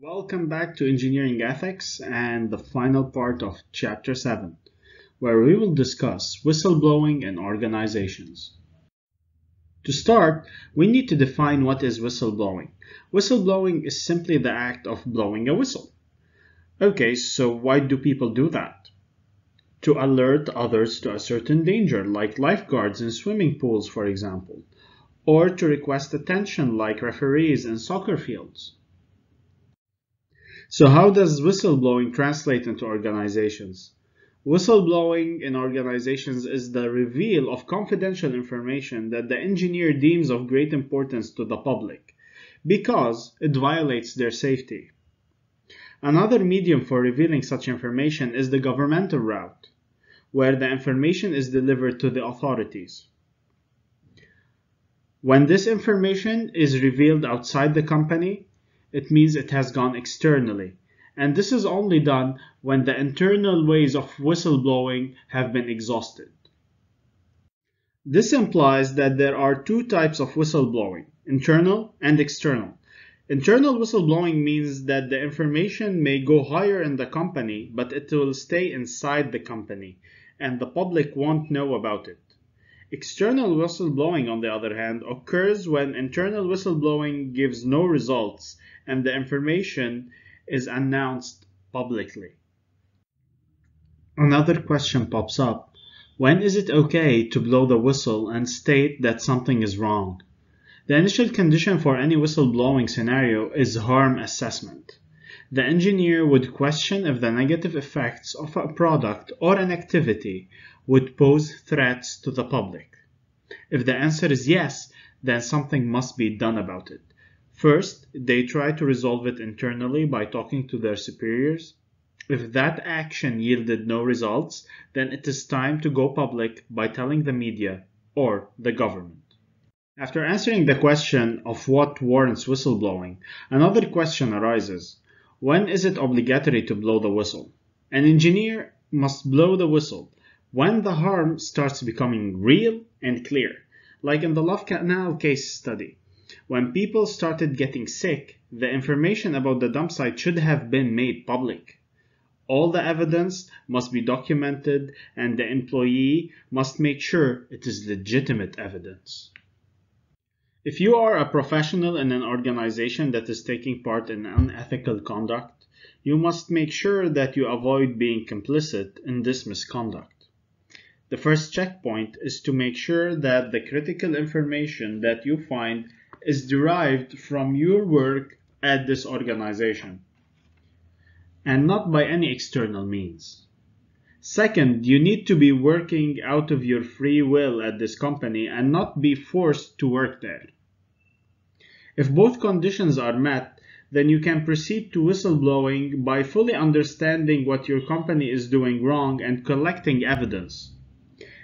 Welcome back to Engineering Ethics and the final part of Chapter 7, where we will discuss whistleblowing in organizations. To start, we need to define what is whistleblowing. Whistleblowing is simply the act of blowing a whistle. Okay, so why do people do that? To alert others to a certain danger, like lifeguards in swimming pools, for example, or to request attention, like referees in soccer fields. So how does whistleblowing translate into organizations? Whistleblowing in organizations is the reveal of confidential information that the engineer deems of great importance to the public because it violates their safety. Another medium for revealing such information is the governmental route, where the information is delivered to the authorities. When this information is revealed outside the company, it means it has gone externally. And this is only done when the internal ways of whistleblowing have been exhausted. This implies that there are two types of whistleblowing, internal and external. Internal whistleblowing means that the information may go higher in the company, but it will stay inside the company, and the public won't know about it. External whistleblowing, on the other hand, occurs when internal whistleblowing gives no results and the information is announced publicly. Another question pops up. When is it okay to blow the whistle and state that something is wrong? The initial condition for any whistleblowing scenario is harm assessment. The engineer would question if the negative effects of a product or an activity would pose threats to the public. If the answer is yes, then something must be done about it. First, they try to resolve it internally by talking to their superiors. If that action yielded no results, then it is time to go public by telling the media or the government. After answering the question of what warrants whistleblowing, another question arises. When is it obligatory to blow the whistle? An engineer must blow the whistle when the harm starts becoming real and clear, like in the Love Canal case study. When people started getting sick, the information about the dump site should have been made public. All the evidence must be documented and the employee must make sure it is legitimate evidence. If you are a professional in an organization that is taking part in unethical conduct, you must make sure that you avoid being complicit in this misconduct. The first checkpoint is to make sure that the critical information that you find is derived from your work at this organization and not by any external means. Second, you need to be working out of your free will at this company and not be forced to work there. If both conditions are met, then you can proceed to whistleblowing by fully understanding what your company is doing wrong and collecting evidence.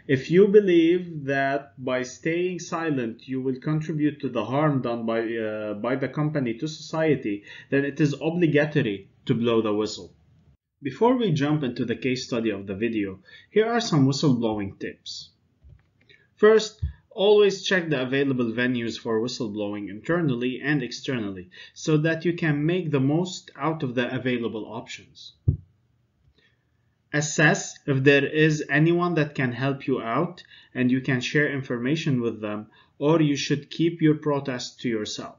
If you believe that by staying silent you will contribute to the harm done by, uh, by the company to society, then it is obligatory to blow the whistle. Before we jump into the case study of the video, here are some whistleblowing tips. First, always check the available venues for whistleblowing internally and externally so that you can make the most out of the available options. Assess if there is anyone that can help you out and you can share information with them, or you should keep your protest to yourself.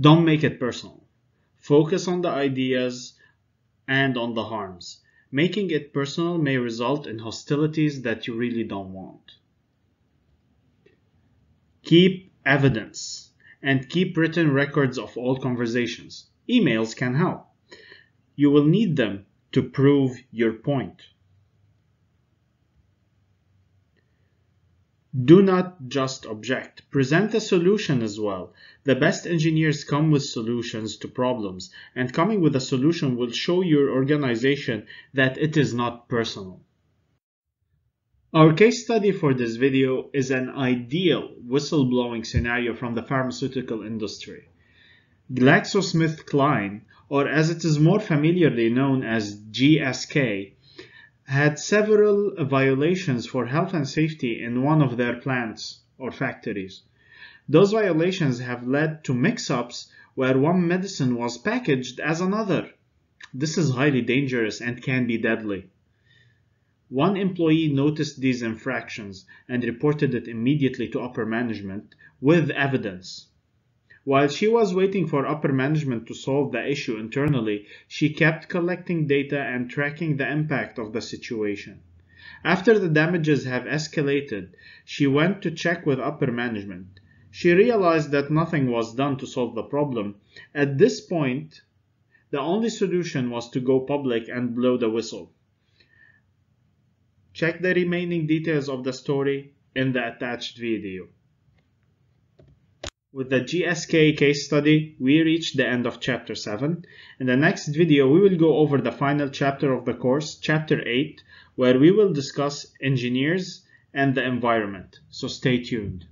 Don't make it personal. Focus on the ideas and on the harms. Making it personal may result in hostilities that you really don't want. Keep evidence and keep written records of all conversations. Emails can help you will need them to prove your point. Do not just object. Present a solution as well. The best engineers come with solutions to problems, and coming with a solution will show your organization that it is not personal. Our case study for this video is an ideal whistleblowing scenario from the pharmaceutical industry. GlaxoSmithKline or as it is more familiarly known as GSK, had several violations for health and safety in one of their plants or factories. Those violations have led to mix-ups where one medicine was packaged as another. This is highly dangerous and can be deadly. One employee noticed these infractions and reported it immediately to upper management with evidence. While she was waiting for upper management to solve the issue internally, she kept collecting data and tracking the impact of the situation. After the damages have escalated, she went to check with upper management. She realized that nothing was done to solve the problem. At this point, the only solution was to go public and blow the whistle. Check the remaining details of the story in the attached video. With the GSK case study, we reached the end of chapter 7. In the next video, we will go over the final chapter of the course, chapter 8, where we will discuss engineers and the environment. So stay tuned.